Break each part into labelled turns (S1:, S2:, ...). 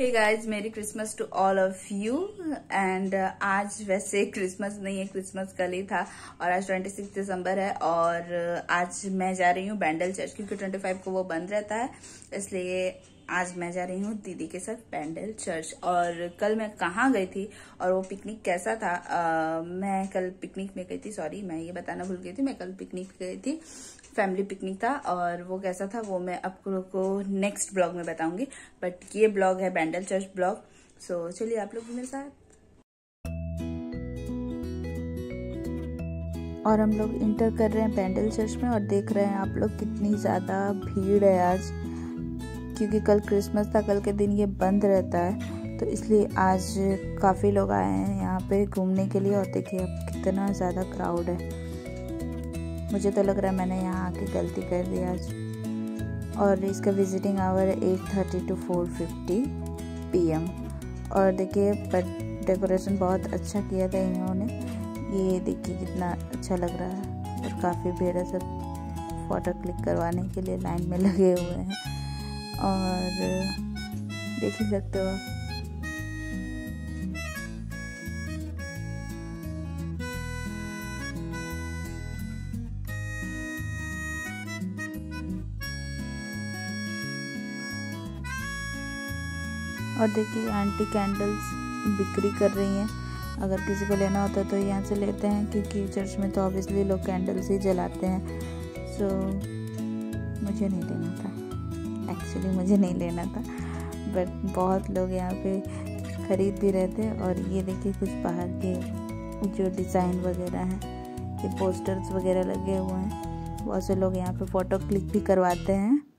S1: Hey guys merry Christmas to all of you and आज वैसे Christmas नहीं है क्रिसमस कल ही था। और आज 26 दिसंबर है। और uh, आज मैं जा रही हूँ बैंडल चर्च क्योंकि 25 को वो बंद रहता है। इसलिए आज मैं जा रही हूँ दीदी के साथ पैंडल चर्च और कल मैं कहाँ गई थी और वो पिकनिक कैसा था? आ, मैं कल पिकनिक में गई थी सॉरी मैं ये बताना भूल गई थी मैं कल पिकनिक गई थी फैमिली पिकनिक था और वो कैसा था वो मैं आप आपको को नेक्स्ट ब्लॉग में बताऊँगी बट ये ब्लॉग है बैंडल चर्च ब्लॉग सो चलिए आप लोग मेरे साथ। और हम लोग इंटर कर रहे हैं पैंडल चर्च में और देख रहे हैं आप लोग कितनी ज़्यादा भीड़ है आज। क्योंकि कल क्रिसमस था, कल के दिन ये बंद रहता है तो इसलिए आज काफ़ी लोग आए हैं यहाँ पे घूमने के लिए और देखिए अब कितना ज़्यादा क्राउड है। मुझे तो लग रहा है मैंने यहाँ आके गलती कर दी आज। और इसका विजिटिंग आवर है eight thirty to four fifty P और देखिए डेकोरेशन बहुत अच्छा किया था इन्होंने। ये देखिए कितना अच्छा लग रहा है। और काफ़ी भीड़ है सब। फ़ोटो क्लिक करवाने के लिए लाइन में लगे हुए हैं। और देख ही सकते हो और देखिए आंटी कैंडल्स बिक्री कर रही हैं। अगर किसी को लेना होता है तो यहाँ से लेते हैं क्योंकि चर्च में तो ऑब्वियसली लोग कैंडल्स ही जलाते हैं। सो so, मुझे नहीं लेना था। एक्चुअली मुझे नहीं लेना था बट बहुत लोग यहाँ पे ख़रीद भी रहे थे और ये देखिए कुछ बाहर के जो डिज़ाइन वगैरह हैं, ये पोस्टर्स वगैरह लगे हुए हैं। बहुत से लोग यहाँ पे फ़ोटो क्लिक भी करवाते हैं।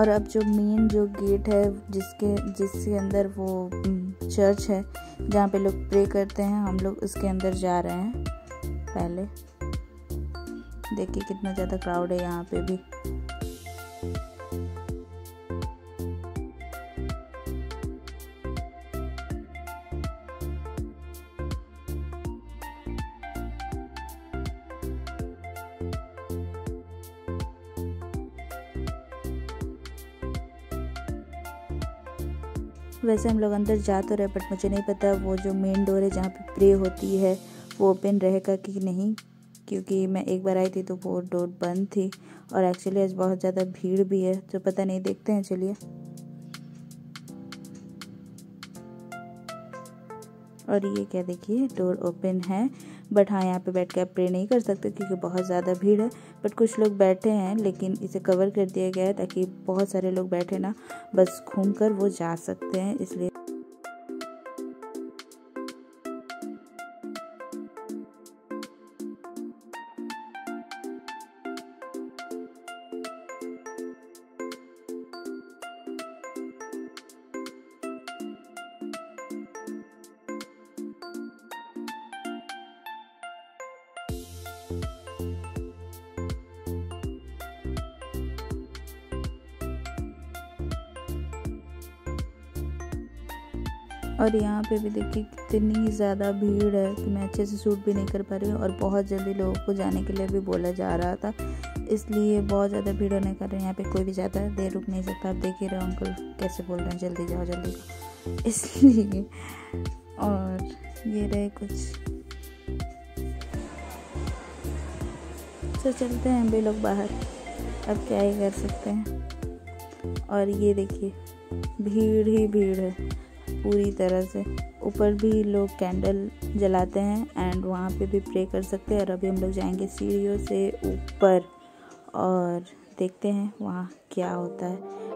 S1: और अब जो मेन जो गेट है, जिसके जिसके अंदर वो चर्च है, जहाँ पे लोग प्रे करते हैं, हम लोग उसके अंदर जा रहे हैं, पहले। देखिए कितना ज़्यादा क्राउड है यहाँ पे भी। वैसे हम लोग अंदर जा तो रहे बट मुझे नहीं पता वो जो मेन डोर है जहाँ पे प्रे होती है, वो ओपन रहेगा कि नहीं? क्योंकि मैं एक बार आई थी तो वो डोर बंद थी और एक्चुअली आज बहुत ज़्यादा भीड़ भी है तो पता नहीं, देखते हैं, चलिए। और ये क्या देखिए डोर ओपन है। बट हाँ यहाँ पे बैठ के आप प्रे नहीं कर सकते क्योंकि बहुत ज़्यादा भीड़ है। बट कुछ लोग बैठे हैं, लेकिन इसे कवर कर दिया गया है ताकि बहुत सारे लोग बैठे ना, बस घूम कर वो जा सकते हैं, इसलिए और यहाँ पे भी देखिए कितनी ज़्यादा भीड़ है कि मैं अच्छे से शूट भी नहीं कर पा रही हूँ और बहुत जल्दी लोगों को जाने के लिए भी बोला जा रहा था। इसलिए बहुत ज़्यादा भीड़ होने कर यहाँ पे कोई भी ज़्यादा देर रुक नहीं सकता। आप देख ही रहे अंकल कैसे बोल रहे हैं, जल्दी जाओ, जल्दी इसलिए और ये रहे कुछ तो चलते हैं भी लोग बाहर। अब क्या ही कर सकते हैं। और ये देखिए, भीड़ ही भीड़ है, पूरी तरह से। ऊपर भी लोग कैंडल जलाते हैं एंड वहाँ पे भी प्रे कर सकते हैं। और अभी हम लोग जाएँगे सीढ़ियों से ऊपर और देखते हैं वहाँ क्या होता है।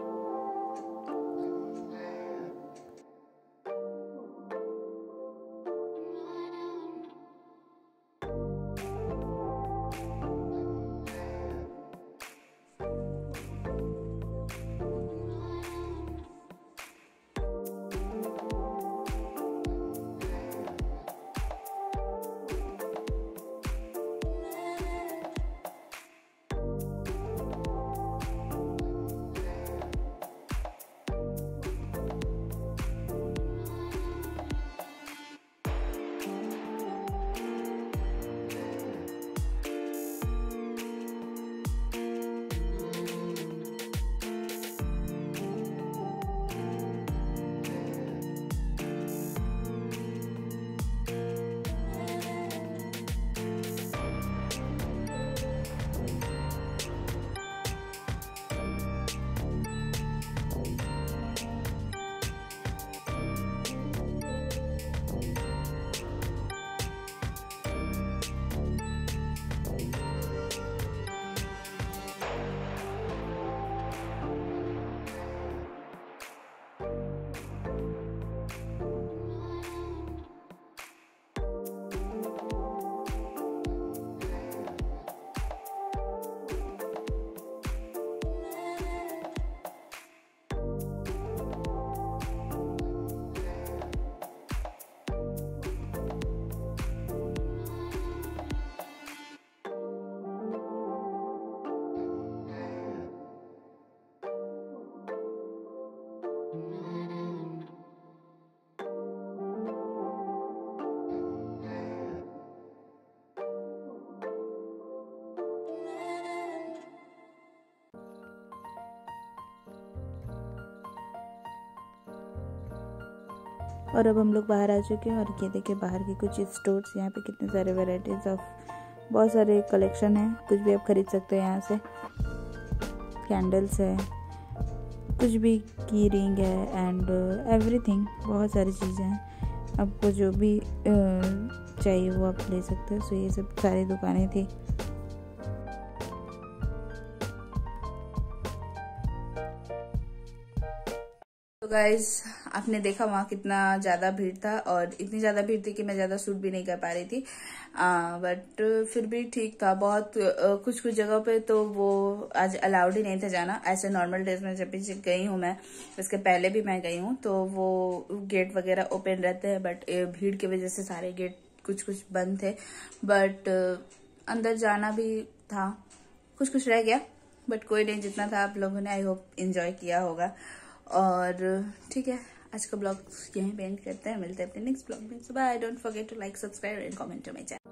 S1: और अब हम लोग बाहर आ चुके हैं और ये देखिए बाहर के कुछ स्टोर्स यहाँ पे कितने सारे वेराइटीज़ ऑफ़ बहुत सारे कलेक्शन है। कुछ भी आप खरीद सकते हैं यहाँ से। कैंडल्स है कुछ भी की रिंग है एंड एवरीथिंग बहुत सारी चीज़ें हैं। आपको जो भी uh, चाहिए वो आप ले सकते हो। सो ये सब सारी दुकानें थी। तो गाइज़ आपने देखा वहाँ कितना ज़्यादा भीड़ था और इतनी ज़्यादा भीड़ थी कि मैं ज़्यादा शूट भी नहीं कर पा रही थी। बट फिर भी ठीक था बहुत आ, कुछ कुछ जगह पे तो वो आज अलाउड ही नहीं था जाना। ऐसे नॉर्मल डेज़ में जब भी गई हूँ मैं इसके पहले भी मैं गई हूँ तो वो गेट वगैरह ओपन रहते हैं बट भीड़ की वजह से सारे गेट कुछ कुछ बंद थे। बट अंदर जाना भी था। कुछ कुछ रह गया बट कोई नहीं जितना था आप लोगों ने आई होप इंजॉय किया होगा। और ठीक है, आज का ब्लॉग यहीं पे एंड करते हैं। मिलते हैं अपने नेक्स्ट ब्लॉग में। सुबह I don't forget to like subscribe and comment to my channel